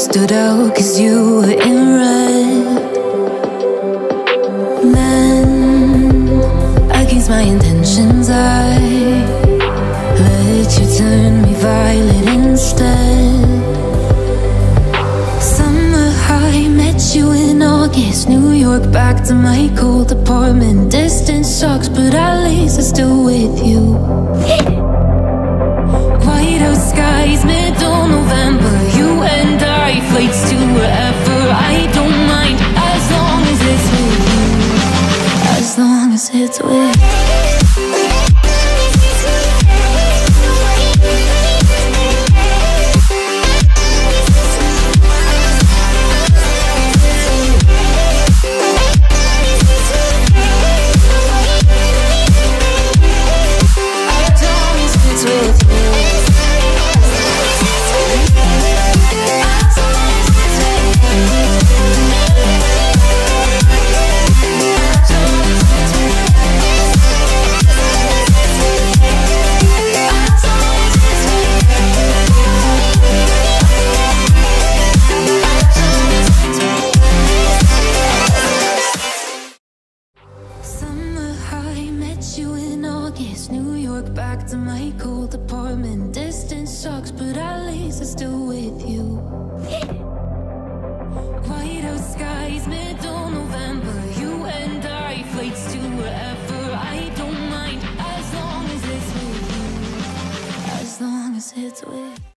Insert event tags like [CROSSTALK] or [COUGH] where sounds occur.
stood out cause you were in red. Men, against my intentions, I let you turn August. New York, back to my cold apartment. Distance sucks, but at least I'm still with you. [GASPS] White out skies, middle November. You and I, flights to wherever. I don't mind as long as it's with you. As long as it's with As August. New York, back to my cold apartment. Distance sucks, but at least I'm still with you. [GASPS] White out skies, middle November. You and I, flights to wherever. I don't mind as long as it's with you. As long as it's with